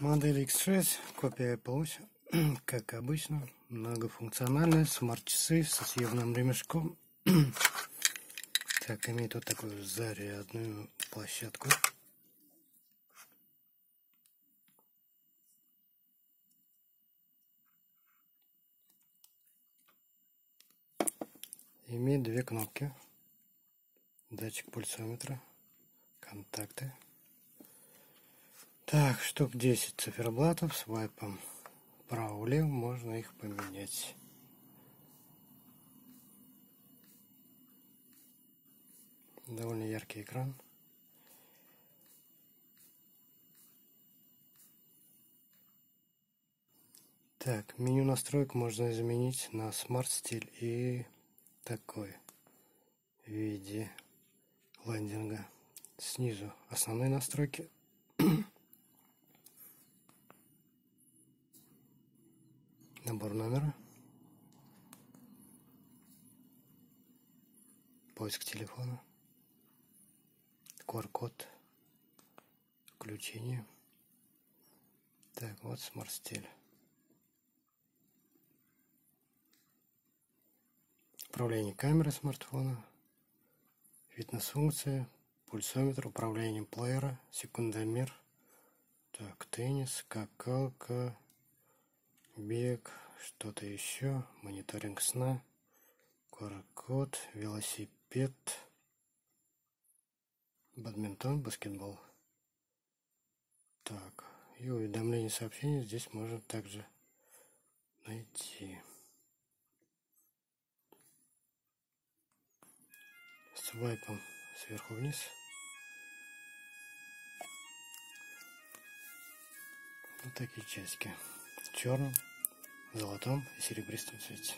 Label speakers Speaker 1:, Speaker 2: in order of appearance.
Speaker 1: Модель X6, копия Apple как обычно, многофункциональная, смарт-часы со съемным ремешком. Так, имеет вот такую зарядную площадку. Имеет две кнопки. Датчик пульсометра, контакты. Так, штук 10 циферблатов с вайпом вправо-влево, можно их поменять. Довольно яркий экран. Так, меню настроек можно изменить на смарт-стиль и такой виде лендинга. Снизу основные настройки. Набор номера. Поиск телефона. QR-код. Включение. Так, вот смарт-стиль. Управление камерой смартфона. Фитнес-функция. Пульсометр. Управление плеера. Секундомер. Так, теннис, скакалка бег, что-то еще, мониторинг сна, QR-код, велосипед, бадминтон, баскетбол. Так, и уведомления сообщений здесь можно также найти. С вайпом сверху вниз. Вот такие часики. В черном, золотом и серебристом цвете.